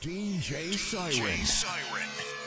DJ Siren. DJ Siren.